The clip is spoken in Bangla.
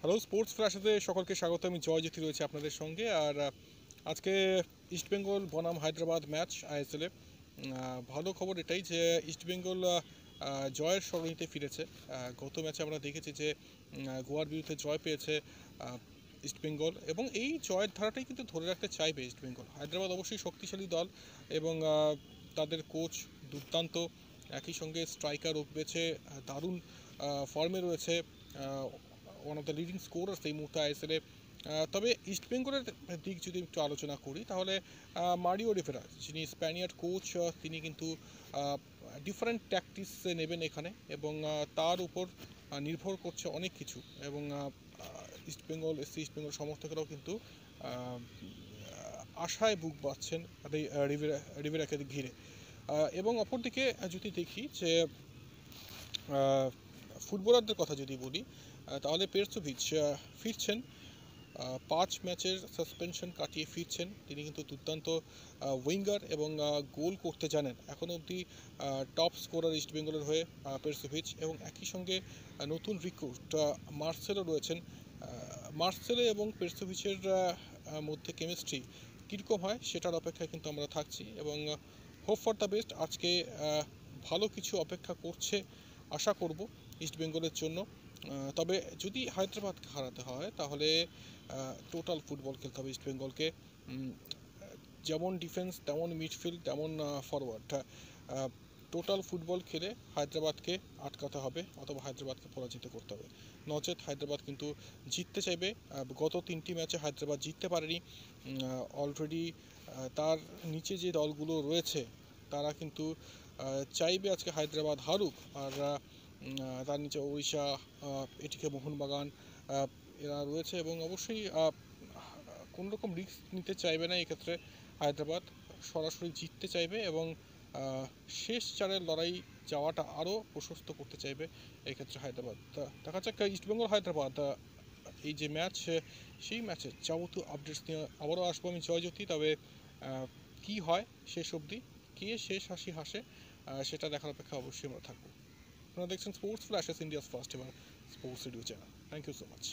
হ্যালো স্পোর্টস ফ্ল্যাশেতে সকলকে স্বাগত। আমি জয়জ্যোতি রয়েছে আপনাদের সঙ্গে। আর আজকে ইস্টবেঙ্গল বনাম হায়দ্রাবাদ ম্যাচ আইএসএলে ভালো খবর এটাই যে ইস্টবেঙ্গল জয়ের সরণিতে ফিরেছে। গত ম্যাচে আমরা দেখেছি যে গোয়ার বিরুদ্ধে জয় পেয়েছে ইস্টবেঙ্গল এবং এই জয়ের ধারাটাই কিন্তু ধরে রাখতে চাইবে ইস্টবেঙ্গল হায়দ্রাবাদ অবশ্যই শক্তিশালী দল এবং তাদের কোচ দুর্দান্ত। একই সঙ্গে স্ট্রাইকার রূপেছে দারুণ ফর্মে রয়েছে one of the leading scorers এই মুহূর্তে আইএসএলে তবে ইস্টবেঙ্গলের দিক যদি একটু আলোচনা করি তাহলে মারিও রিভেরা যিনি স্প্যানিয়ার্ড কোচ তিনি কিন্তু ডিফারেন্ট ট্যাকটিস নেবেন এখানে এবং তার উপর নির্ভর করছে অনেক কিছু এবং ইস্টবেঙ্গল এসসি ইস্টবেঙ্গল সমর্থকেরাও কিন্তু আশায় বুক আহ, রিভেরা রিভেরাকে ঘিরে। এবং অপরদিকে যদি দেখি যে ফুটবলারদের কথা যদি বলি তাহলে পেরসোভিচ ফিরছেন। পাঁচ ম্যাচের সাসপেনশন কাটিয়ে ফিরছেন। তিনি কিন্তু দুর্দান্ত উইঙ্গার এবং গোল করতে জানেন। এখনও অবধি টপ স্কোরার ইস্টবেঙ্গলের হয়ে পেরসোভিচ এবং একই সঙ্গে নতুন রিক্রুট মার্সেলও রয়েছেন। মার্সেলে এবং পেরসোভিচের মধ্যে কেমিস্ট্রি কীরকম হয় সেটার অপেক্ষায় কিন্তু আমরা থাকছি এবং হোপ ফর দ্য বেস্ট আজকে ভালো কিছু অপেক্ষা করছে, আশা করব ইস্টবেঙ্গলের জন্য। তবে যদি হায়দ্রাবাদকে হারাতে হয়, তাহলে টোটাল ফুটবল খেলতে হবে ইস্টবেঙ্গলকে যেমন ডিফেন্স তেমন মিডফিল্ড তেমন ফরওয়ার্ড টোটাল ফুটবল খেলে হায়দ্রাবাদকে আটকাতে হবে, অথবা হায়দ্রাবাদকে পরাজিত করতে হবে। নচেত হায়দ্রাবাদ কিন্তু জিততে চাইবে। গত তিনটি ম্যাচে হায়দ্রাবাদ জিততে পারেনি। অলরেডি তার নিচে যে দলগুলো রয়েছে, তারা কিন্তু চাইবে আজকে হায়দ্রাবাদ হারুক। আর তার নিচে ওড়িশা এটিকে মোহনবাগান এরা রয়েছে এবং অবশ্যই কোনো রকম রিস্ক নিতে চাইবে না এক্ষেত্রে হায়দ্রাবাদ। সরাসরি জিততে চাইবে এবং শেষ চারের লড়াই যাওয়াটা আরও প্রশস্ত করতে চাইবে এক্ষেত্রে হায়দ্রাবাদ। দেখা যাক ইস্টবেঙ্গল হায়দ্রাবাদ এই যে ম্যাচ সেই ম্যাচের যাবতীয় আপডেটস নিয়ে আবারও আসব আমি জয়জ্যোতি, তবে কি হয় শেষ অবধি? কে শেষ হাসি হাসে? সেটা দেখার অপেক্ষা অবশ্যই আমরা থাকব। আপনারা দেখছেন স্পোর্টস ফ্ল্যাশেস ইন্ডিয়াস ফার্স্ট এবার sports radio channel thank you so much